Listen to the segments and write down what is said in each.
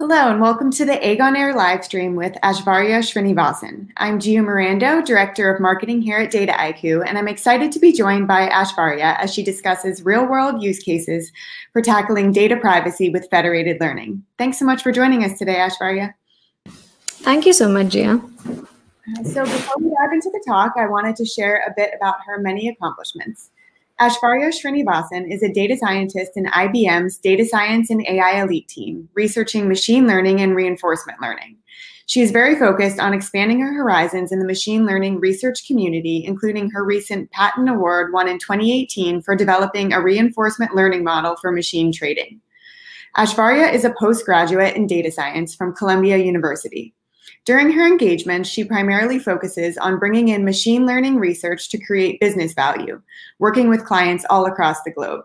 Hello and welcome to the EGG On Air live stream with Aishwarya Srinivasan. I'm Gia Mirando, Director of Marketing here at Dataiku, and I'm excited to be joined by Aishwarya as she discusses real-world use cases for tackling data privacy with federated learning. Thanks so much for joining us today, Aishwarya. Thank you so much, Gia. So before we dive into the talk, I wanted to share a bit about her many accomplishments. Aishwarya Srinivasan is a data scientist in IBM's Data Science and AI Elite team, researching machine learning and reinforcement learning. She is very focused on expanding her horizons in the machine learning research community, including her recent patent award won in 2018 for developing a reinforcement learning model for machine trading. Aishwarya is a postgraduate in data science from Columbia University. During her engagement, she primarily focuses on bringing in machine learning research to create business value, working with clients all across the globe.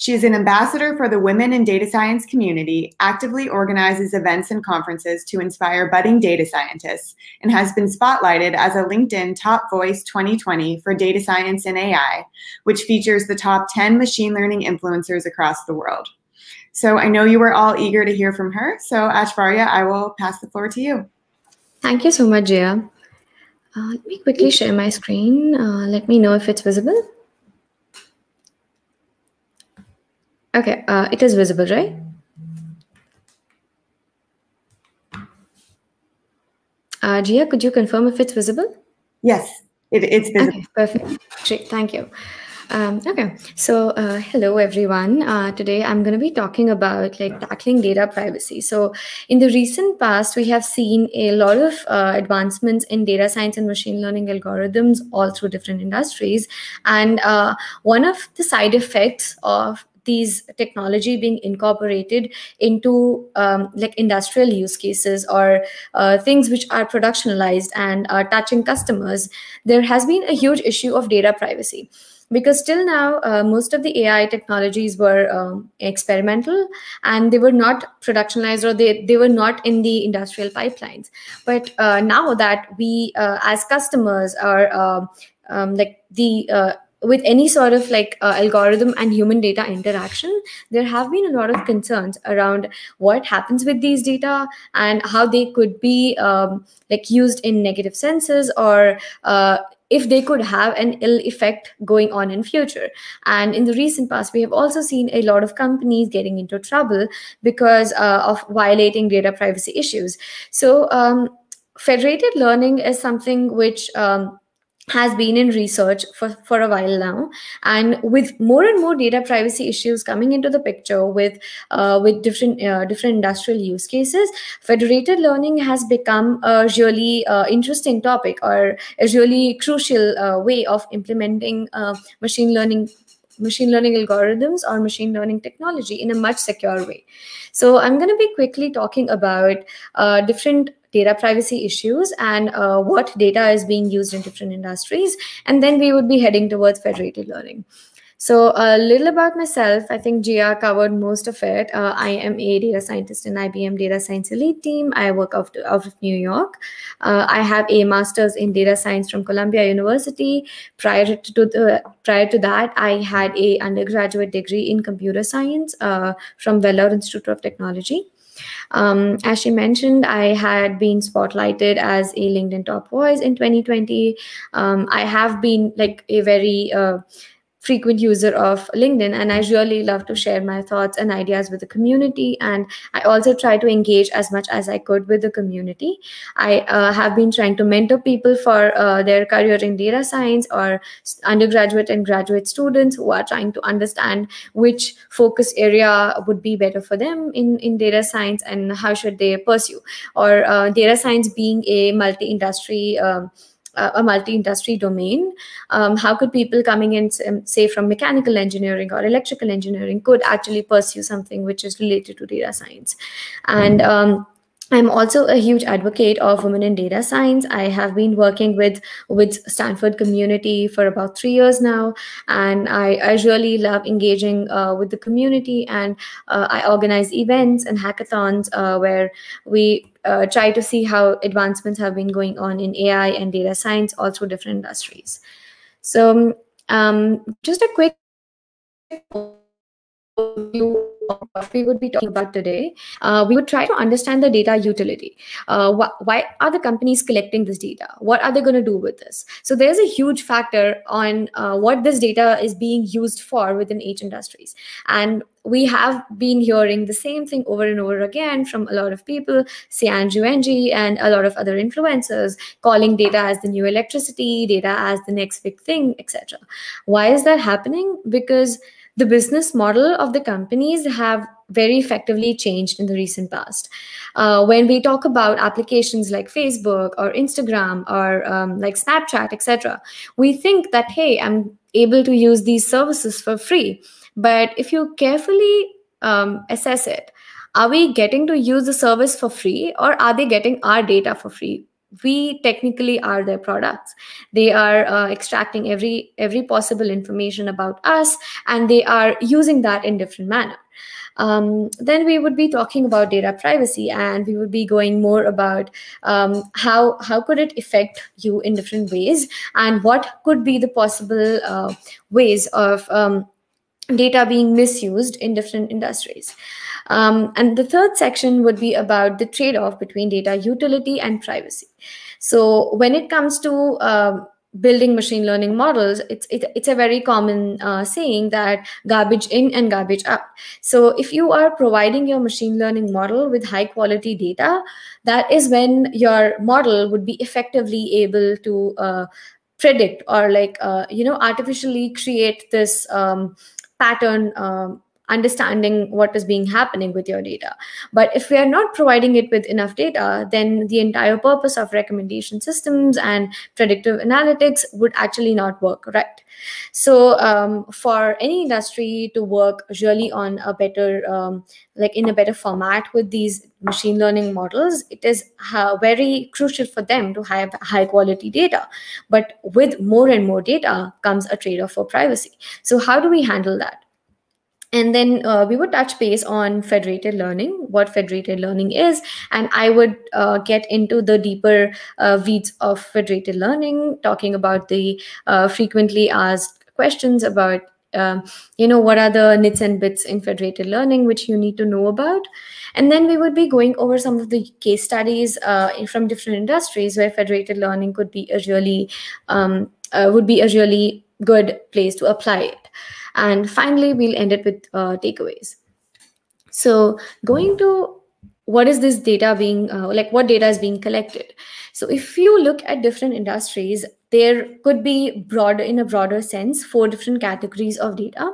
She is an ambassador for the women in data science community, actively organizes events and conferences to inspire budding data scientists, and has been spotlighted as a LinkedIn Top Voice 2020 for Data Science and AI, which features the top 10 machine learning influencers across the world. So I know you were all eager to hear from her. So Aishwarya, I will pass the floor to you. Thank you so much, Gia. Uh, let me quickly share my screen. Uh, let me know if it's visible. Okay, uh, it is visible, right? Uh, Gia, could you confirm if it's visible? Yes, it, it's visible. Okay, perfect. Great, thank you. Um, okay, so uh, hello everyone. Uh, today I'm going to be talking about like tackling data privacy. So in the recent past, we have seen a lot of uh, advancements in data science and machine learning algorithms all through different industries. And uh, one of the side effects of these technology being incorporated into um, like industrial use cases or uh, things which are productionalized and are touching customers there has been a huge issue of data privacy because till now uh, most of the ai technologies were um, experimental and they were not productionized or they, they were not in the industrial pipelines. But uh, now that we uh, as customers are um, um like the uh, with any sort of like uh, algorithm and human data interaction there have been a lot of concerns around what happens with these data and how they could be um, like used in negative senses or uh, if they could have an ill effect going on in future. And in the recent past we have also seen a lot of companies getting into trouble because uh, of violating data privacy issues. So um, federated learning is something which um, has been in research for, for a while now. And with more and more data privacy issues coming into the picture with uh, with different uh, different industrial use cases federated learning has become a really uh, interesting topic or a really crucial uh, way of implementing uh, machine learning machine learning algorithms or machine learning technology in a much secure way. So i'm going to be quickly talking about uh, different data privacy issues and uh, what data is being used in different industries. And then we would be heading towards federated learning. So a little about myself, I think Gia covered most of it. Uh, I am a data scientist in IBM Data Science Elite team. I work out, of New York. Uh, I have a master's in data science from Columbia University. Prior to the prior to that, I had a undergraduate degree in computer science uh, from Vellore Institute of Technology. Um, as she mentioned, I had been spotlighted as a LinkedIn top voice in 2020. Um, I have been like a very uh, frequent user of LinkedIn and I really love to share my thoughts and ideas with the community. And I also try to engage as much as I could with the community. I uh, have been trying to mentor people for uh, their career in data science or undergraduate and graduate students who are trying to understand which focus area would be better for them in, in data science and how should they pursue or uh, data science being a multi-industry um, a multi-industry domain um, how could people coming in say from mechanical engineering or electrical engineering could actually pursue something which is related to data science? And um, I'm also a huge advocate of women in data science. I have been working with with Stanford community for about three years now, and I, I really love engaging uh, with the community. And uh, I organize events and hackathons uh, where we uh, try to see how advancements have been going on in AI and data science all through different industries. So um, just a quick what we would be talking about today, uh, we would try to understand the data utility. Uh, wh- why are the companies collecting this data? What are they going to do with this? So there's a huge factor on uh, what this data is being used for within each industries. And we have been hearing the same thing over and over again from a lot of people, Andrew Ng and a lot of other influencers, calling data as the new electricity, data as the next big thing, etc. Why is that happening? Because the business model of the companies have very effectively changed in the recent past. Uh, when we talk about applications like Facebook or Instagram or um, like Snapchat, etc., we think that hey, I'm able to use these services for free. But if you carefully um, assess it, are we getting to use the service for free or are they getting our data for free? We technically are their products. They are uh, extracting every every possible information about us and they are using that in different manner. Um, then we would be talking about data privacy and we would be going more about um, how how could it affect you in different ways and what could be the possible uh, ways of um, data being misused in different industries um, and the third section would be about the trade off between data utility and privacy. So, when it comes to uh, building machine learning models, it's it, it's a very common uh, saying that garbage in and garbage out. So, if you are providing your machine learning model with high quality data, that is when your model would be effectively able to uh, predict or like uh, you know artificially create this um, pattern. Um, understanding what is being happening with your data. But if we are not providing it with enough data then the entire purpose of recommendation systems and predictive analytics would actually not work right? So um, for any industry to work really on a better um, like in a better format with these machine learning models it is uh, very crucial for them to have high quality data. But with more and more data comes a trade-off for privacy. So how do we handle that and then uh, we would touch base on federated learning what federated learning is and i would uh, get into the deeper uh, weeds of federated learning talking about the uh, frequently asked questions about um, you know what are the nits and bits in federated learning which you need to know about. And then we would be going over some of the case studies uh, from different industries where federated learning could be a really um, uh, would be a really good place to apply it and finally, we'll end it with uh, takeaways. So going to what is this data being, uh, like what data is being collected? So if you look at different industries, there could be broad in a broader sense four different categories of data.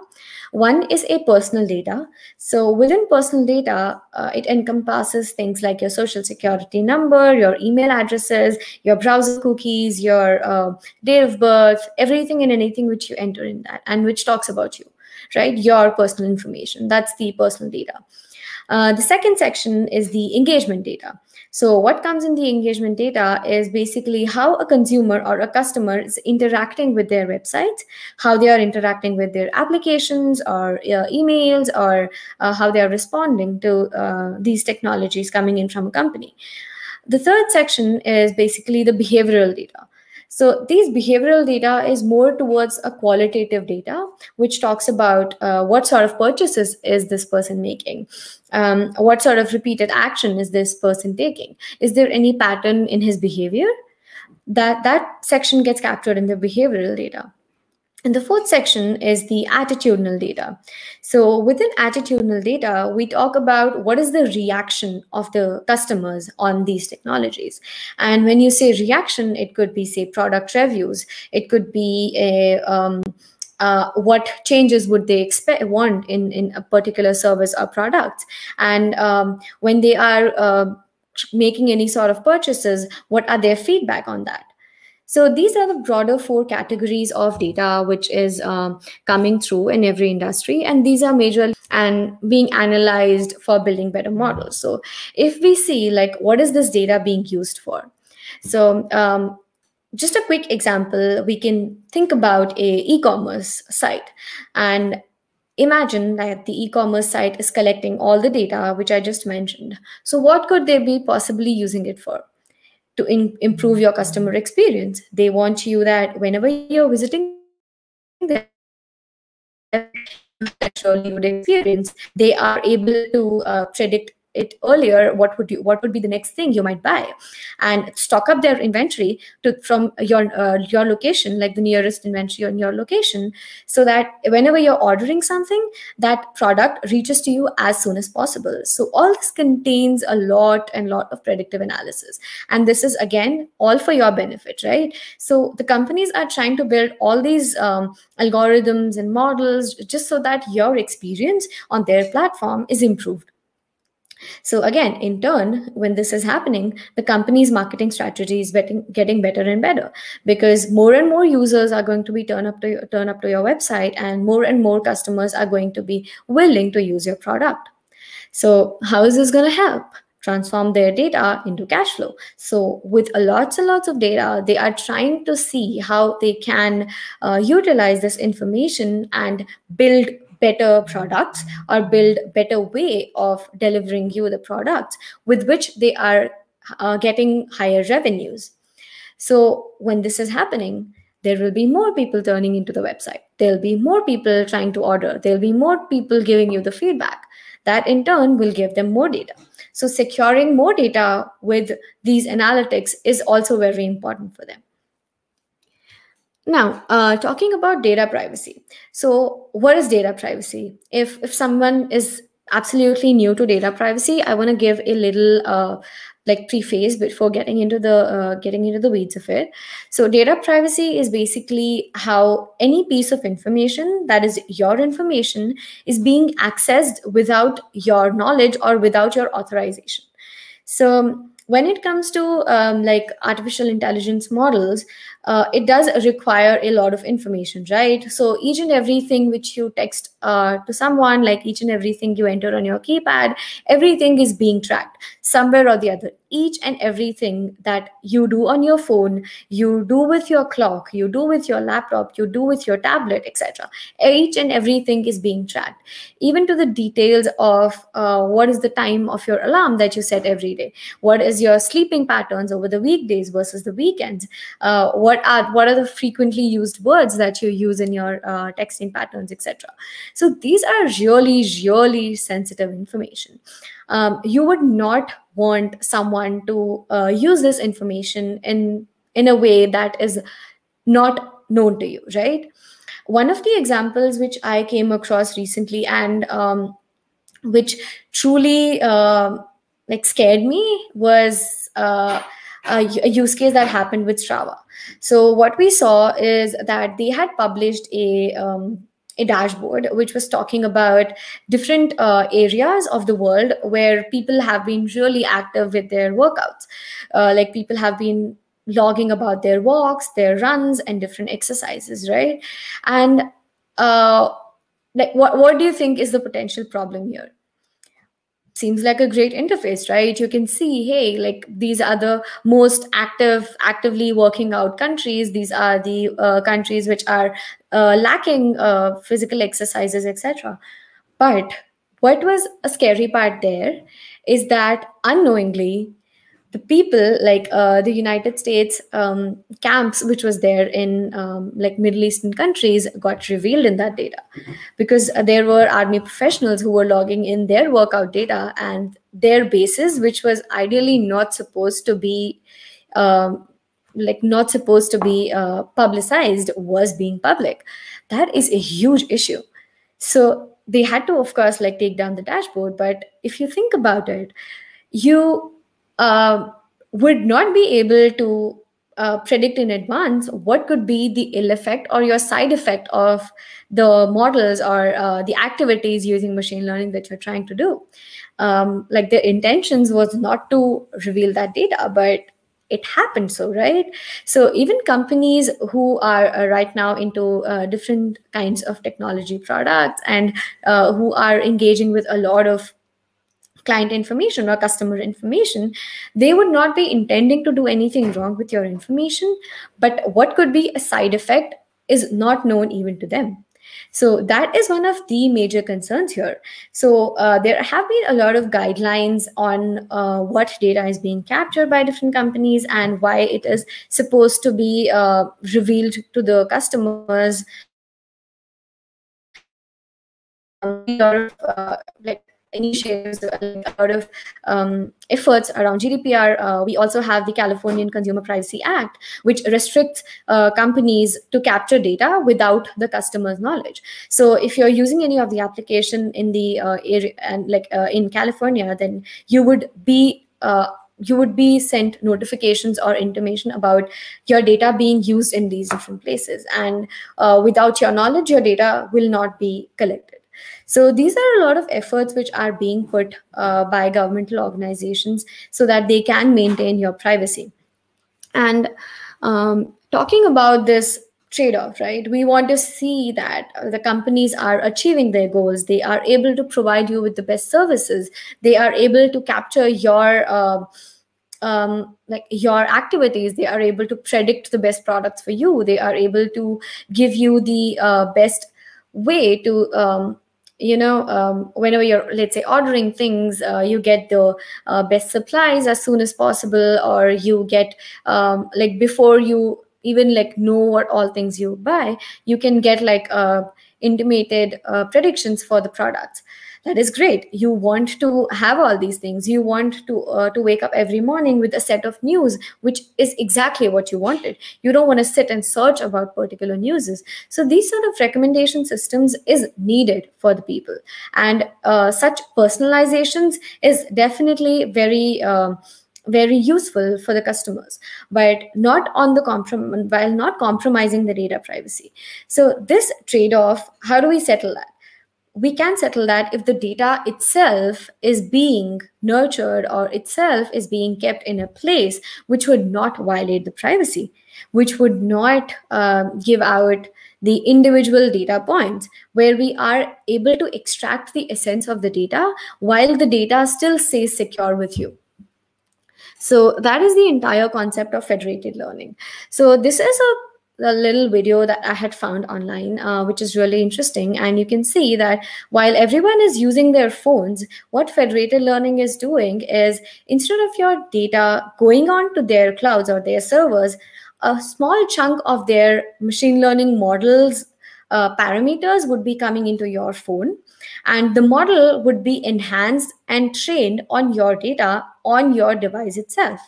One is a personal data. So within personal data uh, it encompasses things like your social security number your email addresses your browser cookies your uh, date of birth everything and anything which you enter in that and which talks about you right? Your personal information. That's the personal data. Uh, the second section is the engagement data. So what comes in the engagement data is basically how a consumer or a customer is interacting with their websites, how they are interacting with their applications or uh, emails, or uh, how they are responding to uh, these technologies coming in from a company. The third section is basically the behavioral data. So these behavioral data is more towards a qualitative data, which talks about uh, what sort of purchases is this person making, um, what sort of repeated action is this person taking, is there any pattern in his behavior? That that section gets captured in the behavioral data. And the fourth section is the attitudinal data. So within attitudinal data, we talk about what is the reaction of the customers on these technologies. And when you say reaction, it could be, say, product reviews. It could be a um, uh, what changes would they expect want in in a particular service or product and um, when they are uh, making any sort of purchases what are their feedback on that so these are the broader four categories of data which is um, coming through in every industry, and these are major and being analyzed for building better models. So if we see like what is this data being used for? So um, just a quick example, we can think about a e-commerce site and imagine that the e-commerce site is collecting all the data which I just mentioned. So what could they be possibly using it for? To in, improve your customer experience. They want you that whenever you're visiting them, surely would experience, they are able to uh, predict it earlier what would you what would be the next thing you might buy? And stock up their inventory to from your uh, your location like the nearest inventory on your location so that whenever you're ordering something that product reaches to you as soon as possible. So all this contains a lot and lot of predictive analysis. And this is again all for your benefit right? So the companies are trying to build all these um, algorithms and models just so that your experience on their platform is improved so again, in turn, when this is happening, the company's marketing strategy is getting, getting better and better because more and more users are going to be turn up to turn up to your website, and more and more customers are going to be willing to use your product. So how is this going to help? transform their data into cash flow. So with lots and lots of data, they are trying to see how they can uh, utilize this information and build better products or build better way of delivering you the products with which they are uh, getting higher revenues. So when this is happening there will be more people turning into the website. There'll be more people trying to order. There'll be more people giving you the feedback. That in turn will give them more data. So securing more data with these analytics is also very important for them now, uh, talking about data privacy. So, what is data privacy? If if someone is absolutely new to data privacy, I want to give a little uh, like preface before getting into the uh, getting into the weeds of it. So, data privacy is basically how any piece of information that is your information is being accessed without your knowledge or without your authorization. So when it comes to um, like artificial intelligence models uh, it does require a lot of information right? So each and everything which you text uh, to someone like each and everything you enter on your keypad everything is being tracked somewhere or the other. Each and everything that you do on your phone you do with your clock you do with your laptop you do with your tablet etc each and everything is being tracked. Even to the details of uh, what is the time of your alarm that you set every day? What is your sleeping patterns over the weekdays versus the weekends? Uh, what are what are the frequently used words that you use in your uh, texting patterns etc so these are really really sensitive information. Um, you would not want someone to uh, use this information in in a way that is not known to you right? One of the examples which i came across recently and um, which truly uh, like scared me was uh, a, a use case that happened with strava so what we saw is that they had published a um, a dashboard which was talking about different uh, areas of the world where people have been really active with their workouts. Uh, like people have been logging about their walks, their runs, and different exercises, right? And uh, like, what what do you think is the potential problem here? Seems like a great interface right? You can see hey like these are the most active actively working out countries. These are the uh, countries which are uh, lacking uh, physical exercises etc but what was a scary part there is that unknowingly the people like uh, the united states um, camps which was there in um, like middle eastern countries got revealed in that data. Because uh, there were army professionals who were logging in their workout data and their bases which was ideally not supposed to be um, like not supposed to be uh, publicized was being public. That is a huge issue. So they had to of course like take down the dashboard. But if you think about it you uh, would not be able to uh, predict in advance what could be the ill effect or your side effect of the models or uh, the activities using machine learning that you're trying to do. Um, like the intentions was not to reveal that data, but it happened so right so even companies who are uh, right now into uh, different kinds of technology products and uh, who are engaging with a lot of client information or customer information, they would not be intending to do anything wrong with your information. But what could be a side effect is not known even to them. So that is one of the major concerns here. So uh, there have been a lot of guidelines on uh, what data is being captured by different companies and why it is supposed to be uh, revealed to the customers a lot of like initiatives, uh, a lot of um, efforts around GDPR. Uh, we also have the Californian Consumer Privacy Act, which restricts uh, companies to capture data without the customer's knowledge. So if you're using any of the application in the uh, area and like uh, in California, then you would be uh, you would be sent notifications or information about your data being used in these different places and without your knowledge your data will not be collected so these are a lot of efforts which are being put uh, by governmental organizations so that they can maintain your privacy. And um, talking about this trade-off right we want to see that the companies are achieving their goals. They are able to provide you with the best services. They are able to capture your uh, um, like your activities. They are able to predict the best products for you. They are able to give you the uh, best way to um, you know um, whenever you're let's say ordering things uh, you get the uh, best supplies as soon as possible or you get um, like before you even like know what all things you buy you can get like uh, intimated uh, predictions for the products that is great. You want to have all these things. You want to uh, to wake up every morning with a set of news which is exactly what you wanted. You don't want to sit and search about particular newses. So these sort of recommendation systems is needed for the people. And uh, such personalizations is definitely very uh, very useful for the customers but not on the while not compromising the data privacy. So this trade off how do we settle that we can settle that if the data itself is being nurtured or itself is being kept in a place which would not violate the privacy, which would not uh, give out the individual data points, where we are able to extract the essence of the data while the data still stays secure with you. So that is the entire concept of federated learning. So this is a a little video that I had found online, uh, which is really interesting. And you can see that while everyone is using their phones, what federated learning is doing is instead of your data going on to their clouds or their servers, a small chunk of their machine learning models uh, parameters would be coming into your phone and the model would be enhanced and trained on your data on your device itself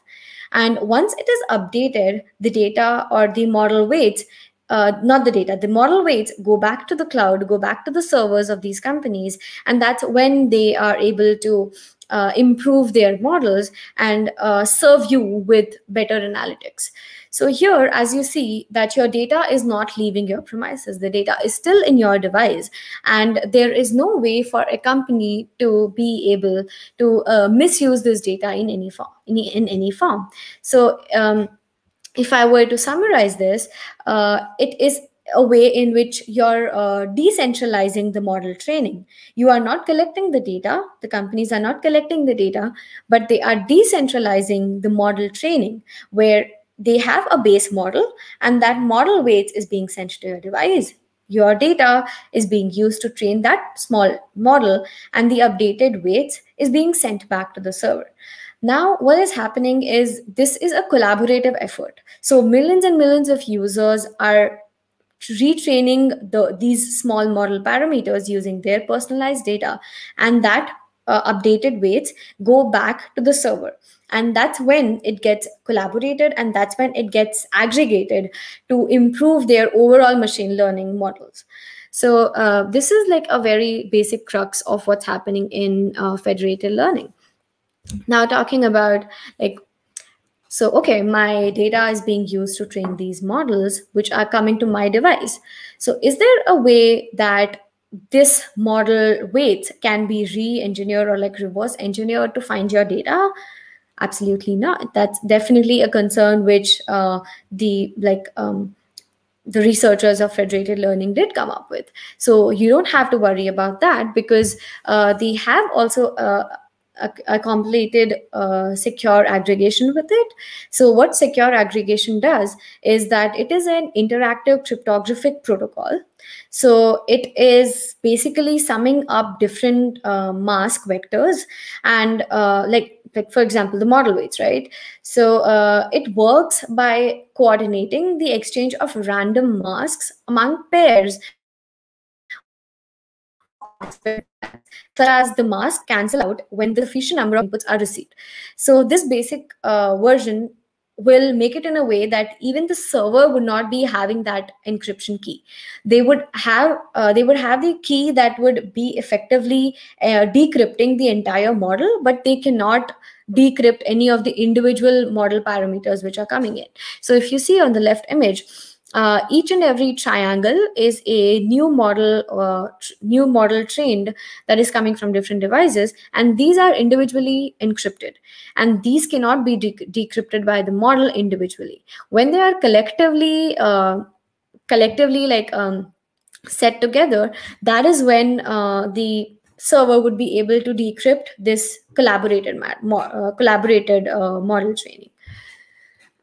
and once it is updated, the data or the model weights, uh, not the data, the model weights go back to the cloud, go back to the servers of these companies. And that's when they are able to uh, improve their models and uh, serve you with better analytics. So here, as you see that your data is not leaving your premises, the data is still in your device. And there is no way for a company to be able to uh, misuse this data in any form. In, in any form. So um, if I were to summarize this, uh, it is a way in which you're uh, decentralizing the model training. You are not collecting the data, the companies are not collecting the data, but they are decentralizing the model training where they have a base model and that model weights is being sent to your device. Your data is being used to train that small model and the updated weights is being sent back to the server. Now what is happening is this is a collaborative effort. So millions and millions of users are retraining the these small model parameters using their personalized data and that uh, updated weights go back to the server. And that's when it gets collaborated and that's when it gets aggregated to improve their overall machine learning models. So uh, this is like a very basic crux of what's happening in uh, federated learning. Now talking about like so okay my data is being used to train these models which are coming to my device. So is there a way that this model weights can be re-engineered or like reverse engineered to find your data? Absolutely not. That's definitely a concern which uh, the like um, the researchers of federated learning did come up with. So you don't have to worry about that because uh, they have also uh, accommodated uh, secure aggregation with it. So what secure aggregation does is that it is an interactive cryptographic protocol. So it is basically summing up different uh, mask vectors and uh, like, like for example, the model weights, right? So uh, it works by coordinating the exchange of random masks among pairs whereas the mask cancel out when the sufficient number of inputs are received. So this basic uh, version will make it in a way that even the server would not be having that encryption key they would have uh, they would have the key that would be effectively uh, decrypting the entire model but they cannot decrypt any of the individual model parameters which are coming in so if you see on the left image uh, each and every triangle is a new model uh, new model trained that is coming from different devices and these are individually encrypted. And these cannot be de decrypted by the model individually. When they are collectively uh, collectively like um, set together that is when uh, the server would be able to decrypt this collaborated mo uh, collaborated uh, model training.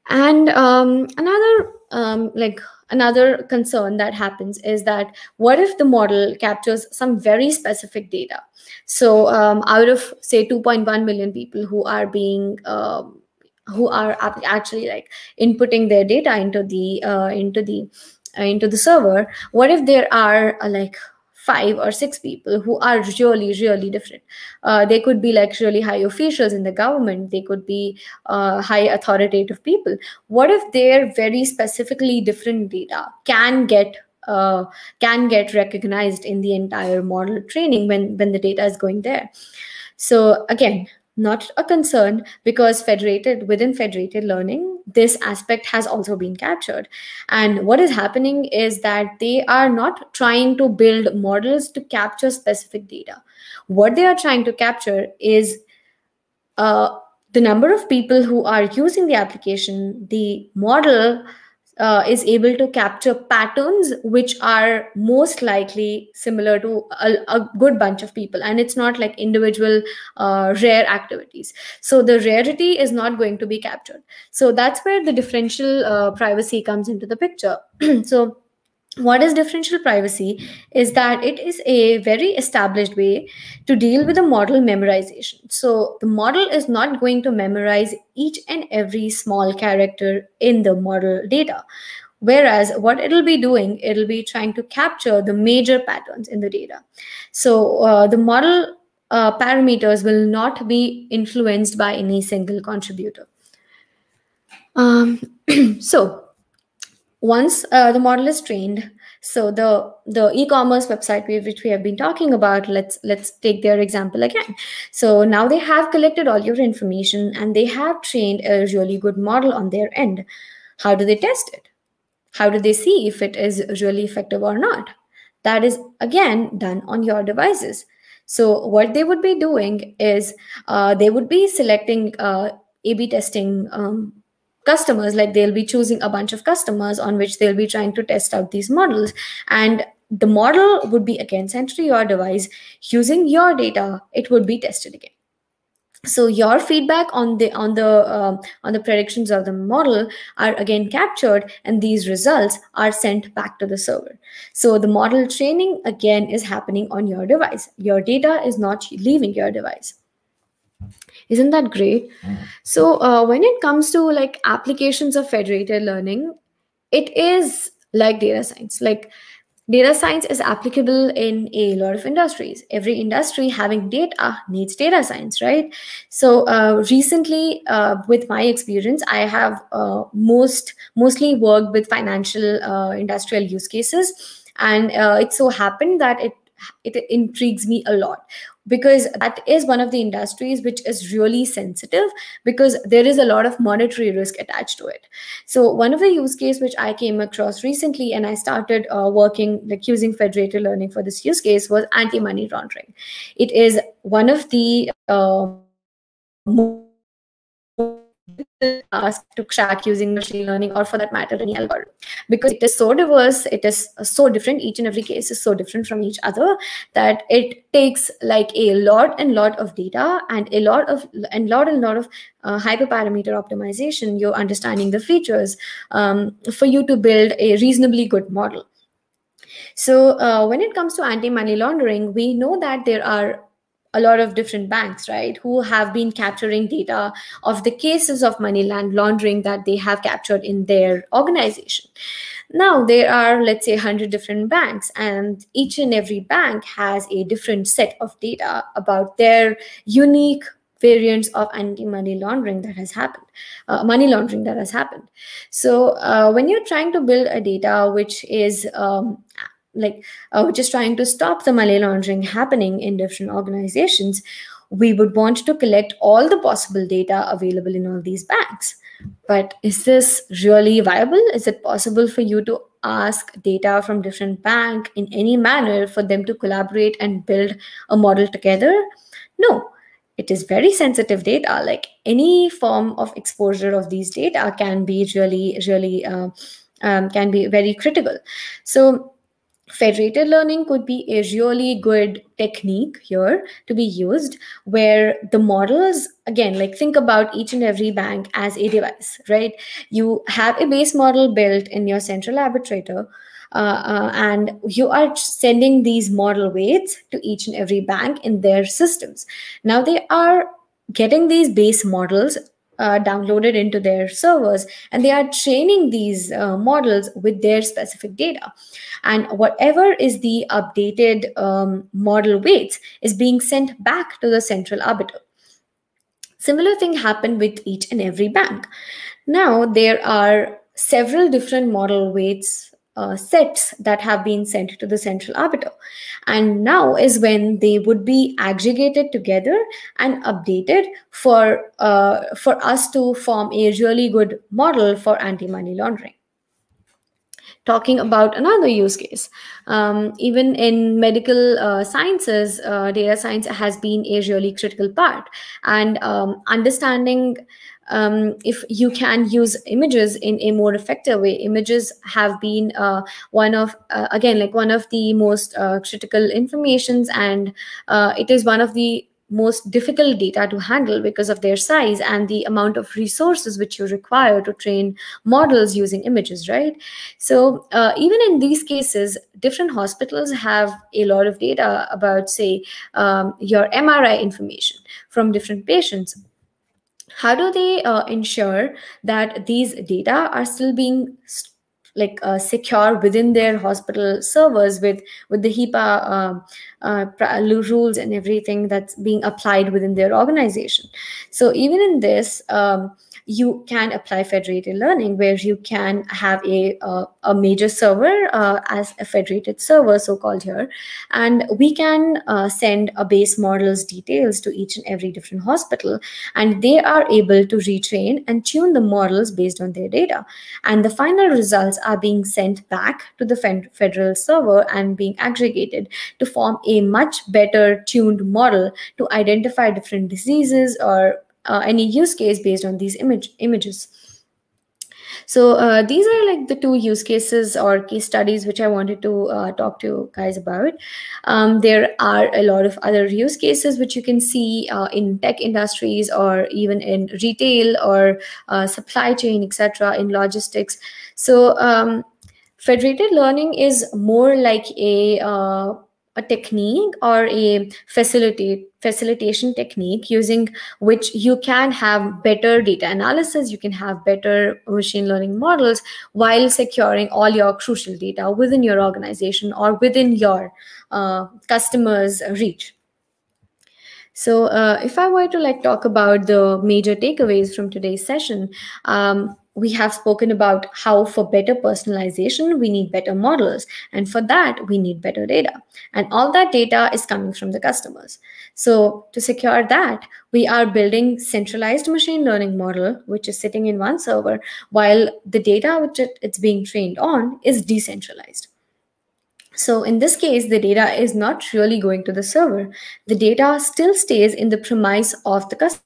And um, another um, like another concern that happens is that what if the model captures some very specific data? So um, out of say 2.1 million people who are being um, who are actually like inputting their data into the uh, into the uh, into the server what if there are uh, like five or six people who are really really different. Uh, they could be like really high officials in the government. They could be uh, high authoritative people. What if their very specifically different data can get uh, can get recognized in the entire model training when when the data is going there? So again not a concern because federated within federated learning this aspect has also been captured. And what is happening is that they are not trying to build models to capture specific data. What they are trying to capture is uh, the number of people who are using the application the model uh, is able to capture patterns which are most likely similar to a, a good bunch of people. And it's not like individual uh, rare activities. So the rarity is not going to be captured. So that's where the differential uh, privacy comes into the picture. So what is differential privacy is that it is a very established way to deal with the model memorization. So the model is not going to memorize each and every small character in the model data. Whereas what it'll be doing it'll be trying to capture the major patterns in the data. So uh, the model uh, parameters will not be influenced by any single contributor. Um, so once uh, the model is trained so the the e-commerce website which we have been talking about let's let's take their example again. So now they have collected all your information and they have trained a really good model on their end. How do they test it? How do they see if it is really effective or not? That is again done on your devices. So what they would be doing is uh, they would be selecting uh, a-b testing um, customers like they'll be choosing a bunch of customers on which they'll be trying to test out these models. And the model would be again sent to your device using your data. It would be tested again. So your feedback on the on the uh, on the predictions of the model are again captured and these results are sent back to the server. So the model training again is happening on your device. Your data is not leaving your device isn't that great? Mm. so uh, when it comes to like applications of federated learning it is like data science. Like data science is applicable in a lot of industries. Every industry having data needs data science right? So uh, recently uh, with my experience i have uh, most mostly worked with financial uh, industrial use cases. And uh, it so happened that it it intrigues me a lot because that is one of the industries which is really sensitive because there is a lot of monetary risk attached to it. So one of the use case which i came across recently and i started uh, working like using federated learning for this use case was anti-money laundering. It is one of the uh, task to crack using machine learning or for that matter any algorithm. Because it is so diverse it is so different each and every case is so different from each other that it takes like a lot and lot of data and a lot of and lot and lot of uh, hyperparameter optimization you're understanding the features um, for you to build a reasonably good model. So uh, when it comes to anti-money laundering we know that there are a lot of different banks, right, who have been capturing data of the cases of money land laundering that they have captured in their organization. Now, there are, let's say, 100 different banks, and each and every bank has a different set of data about their unique variants of anti-money laundering that has happened, uh, money laundering that has happened. So uh, when you're trying to build a data which is um, like uh, is trying to stop the money laundering happening in different organizations, we would want to collect all the possible data available in all these banks. But is this really viable? Is it possible for you to ask data from different bank in any manner for them to collaborate and build a model together? No, it is very sensitive data. Like any form of exposure of these data can be really, really uh, um, can be very critical. So federated learning could be a really good technique here to be used where the models again like think about each and every bank as a device right? You have a base model built in your central arbitrator uh, uh, and you are sending these model weights to each and every bank in their systems. Now they are getting these base models uh, downloaded into their servers and they are training these uh, models with their specific data. And whatever is the updated um, model weights is being sent back to the central arbiter. Similar thing happened with each and every bank. Now there are several different model weights uh, sets that have been sent to the central arbiter. And now is when they would be aggregated together and updated for, uh, for us to form a really good model for anti-money laundering talking about another use case. Um, even in medical uh, sciences, uh, data science has been a really critical part. And um, understanding um, if you can use images in a more effective way images have been uh, one of uh, again like one of the most uh, critical informations and uh, it is one of the most difficult data to handle because of their size and the amount of resources which you require to train models using images right? So uh, even in these cases different hospitals have a lot of data about say um, your mri information from different patients how do they uh, ensure that these data are still being like uh, secure within their hospital servers with with the HIPAA uh, uh, rules and everything that's being applied within their organization. So even in this, um, you can apply federated learning where you can have a, uh, a major server uh, as a federated server, so-called here, and we can uh, send a base model's details to each and every different hospital, and they are able to retrain and tune the models based on their data. And the final results are being sent back to the federal server and being aggregated to form a much better tuned model to identify different diseases or uh, any use case based on these image images. So uh, these are like the two use cases or case studies which I wanted to uh, talk to you guys about. Um, there are a lot of other use cases which you can see uh, in tech industries or even in retail or uh, supply chain, etc., in logistics. So um, federated learning is more like a uh, a technique or a facilitate facilitation technique using which you can have better data analysis you can have better machine learning models while securing all your crucial data within your organization or within your uh, customers reach. So uh, if i were to like talk about the major takeaways from today's session um, we have spoken about how for better personalization we need better models. And for that we need better data. And all that data is coming from the customers. So to secure that we are building centralized machine learning model which is sitting in one server while the data which it, it's being trained on is decentralized. So in this case, the data is not really going to the server. The data still stays in the premise of the customer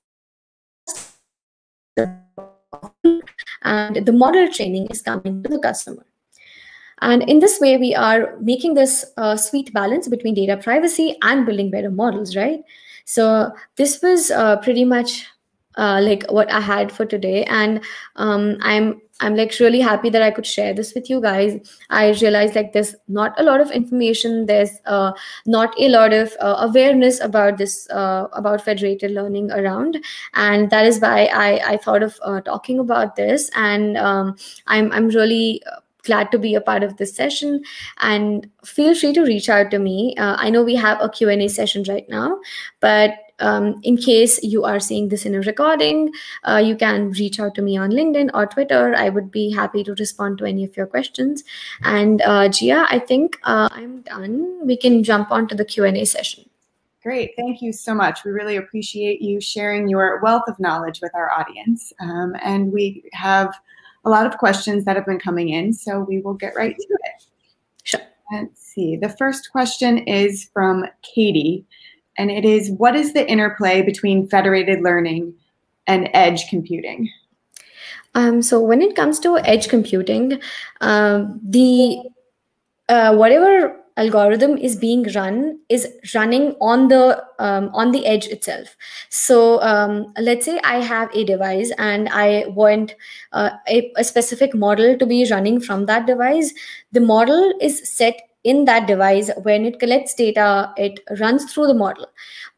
and the model training is coming to the customer. And in this way, we are making this uh, sweet balance between data privacy and building better models, right? So this was uh, pretty much uh, like what I had for today, and um, I'm I'm like really happy that I could share this with you guys. I realized like there's not a lot of information. There's uh, not a lot of uh, awareness about this uh, about federated learning around, and that is why I I thought of uh, talking about this. And um, I'm I'm really uh, glad to be a part of this session and feel free to reach out to me i know we have a q&a session right now but um, in case you are seeing this in a recording, uh, you can reach out to me on LinkedIn or Twitter. I would be happy to respond to any of your questions. And uh, Gia, I think uh, I'm done. We can jump on to the Q&A session. Great. Thank you so much. We really appreciate you sharing your wealth of knowledge with our audience. Um, and we have a lot of questions that have been coming in, so we will get right to it. Sure. Let's see. The first question is from Katie and it is what is the interplay between federated learning and edge computing? Um, so when it comes to edge computing, um, the uh, whatever algorithm is being run is running on the um, on the edge itself so um, let's say i have a device and i want uh, a, a, specific model to be running from that device the model is set in that device when it collects data it runs through the model.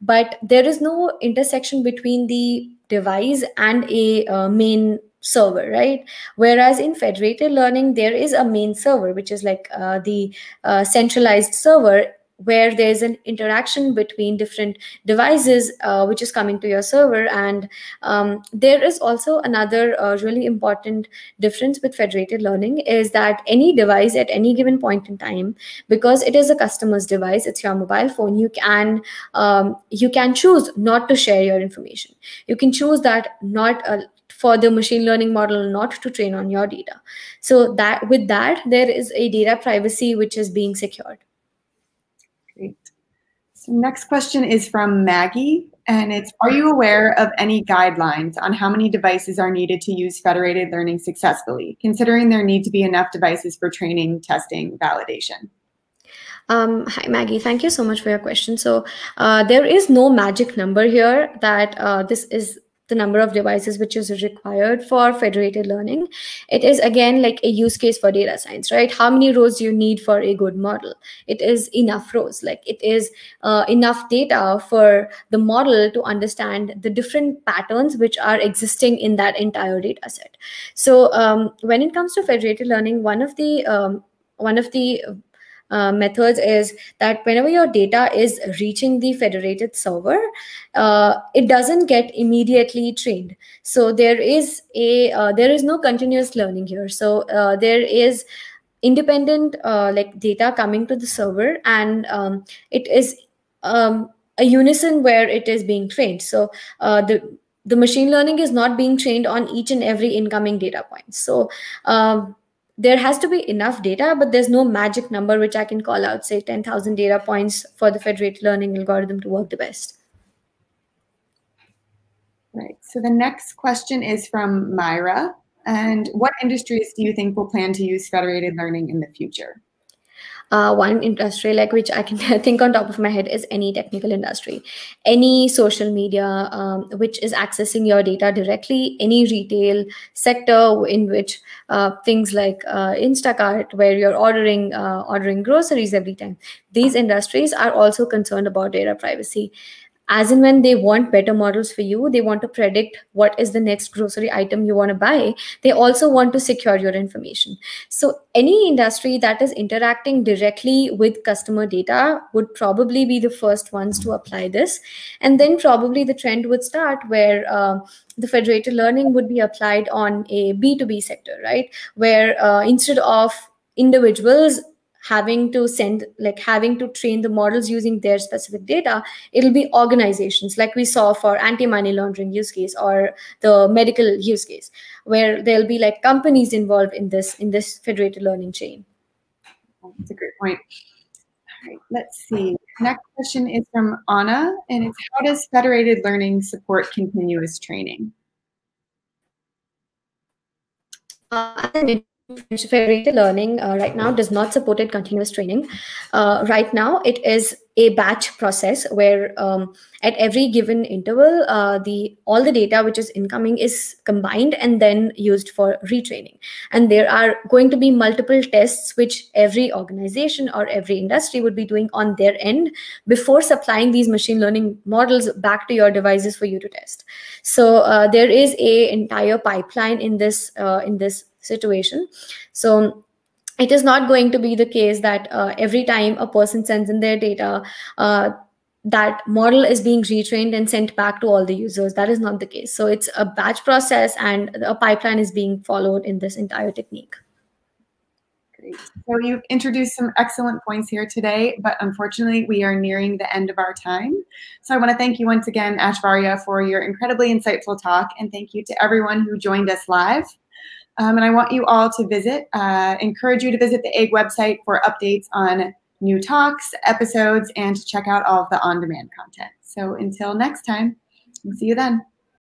But there is no intersection between the device and a uh, main server right? Whereas in federated learning there is a main server which is like uh, the uh, centralized server where there's an interaction between different devices uh, which is coming to your server. And um, there is also another uh, really important difference with federated learning is that any device at any given point in time because it is a customer's device it's your mobile phone you can um, you can choose not to share your information. You can choose that not uh, for the machine learning model not to train on your data. So that with that there is a data privacy which is being secured next question is from Maggie, and it's, are you aware of any guidelines on how many devices are needed to use federated learning successfully, considering there need to be enough devices for training, testing, validation? Um, hi, Maggie. Thank you so much for your question. So uh, there is no magic number here that uh, this is the number of devices which is required for federated learning. It is again like a use case for data science, right? How many rows you need for a good model? It is enough rows, like it is uh, enough data for the model to understand the different patterns which are existing in that entire data set. So um, when it comes to federated learning, one of the um, one of the uh, methods is that whenever your data is reaching the federated server, uh, it doesn't get immediately trained. So there is a uh, there is no continuous learning here. So uh, there is independent uh, like data coming to the server, and um, it is um, a unison where it is being trained. So the the machine learning is not being trained on each and every incoming data point. So um, there has to be enough data, but there's no magic number which I can call out, say 10,000 data points for the federated learning algorithm to work the best. Right. So the next question is from Myra. And what industries do you think will plan to use federated learning in the future? Uh, one industry like which i can think on top of my head is any technical industry. Any social media um, which is accessing your data directly any retail sector in which uh, things like uh, instacart where you're ordering uh, ordering groceries every time. These industries are also concerned about data privacy as and when they want better models for you they want to predict what is the next grocery item you want to buy they also want to secure your information. So any industry that is interacting directly with customer data would probably be the first ones to apply this. And then probably the trend would start where uh, the federated learning would be applied on a b2b sector right? Where uh, instead of individuals having to send like having to train the models using their specific data it'll be organizations like we saw for anti-money laundering use case or the medical use case where there'll be like companies involved in this in this federated learning chain. That's a great point. All right let's see. Next question is from anna and it's how does federated learning support continuous training? Uh, federated learning uh, right now does not support it. continuous training. Uh, right now, it is a batch process where um, at every given interval, uh, the all the data which is incoming is combined and then used for retraining. And there are going to be multiple tests which every organization or every industry would be doing on their end before supplying these machine learning models back to your devices for you to test. So uh, there is a entire pipeline in this uh, in this situation. So it is not going to be the case that uh, every time a person sends in their data uh, that model is being retrained and sent back to all the users that is not the case so it's a batch process and a pipeline is being followed in this entire technique Great. So you've introduced some excellent points here today, but unfortunately we are nearing the end of our time. So I want to thank you once again, Aishwarya, for your incredibly insightful talk, and thank you to everyone who joined us live. Um, and I want you all to visit, uh, encourage you to visit the EGG website for updates on new talks, episodes, and to check out all of the on-demand content. So until next time, see you then.